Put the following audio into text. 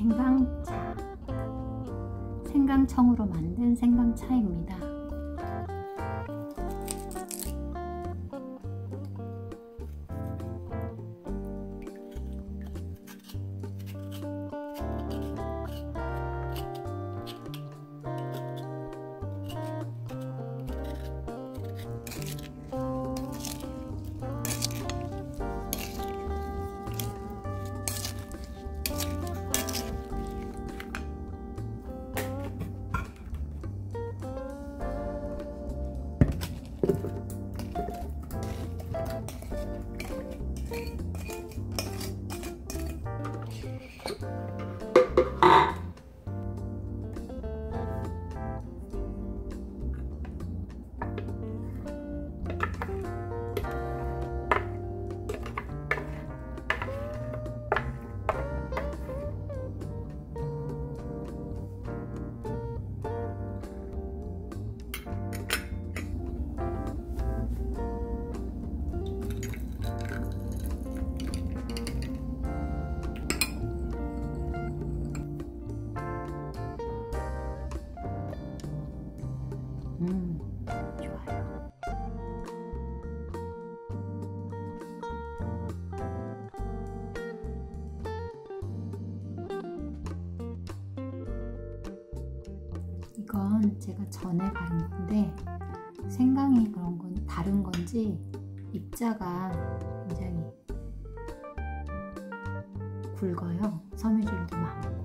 생강차 생강청으로 만든 생강차입니다. Ah. 건 제가 전에 바른 건데 생강이 그런 건 다른 건지 입자가 굉장히 굵어요. 섬유질도 많고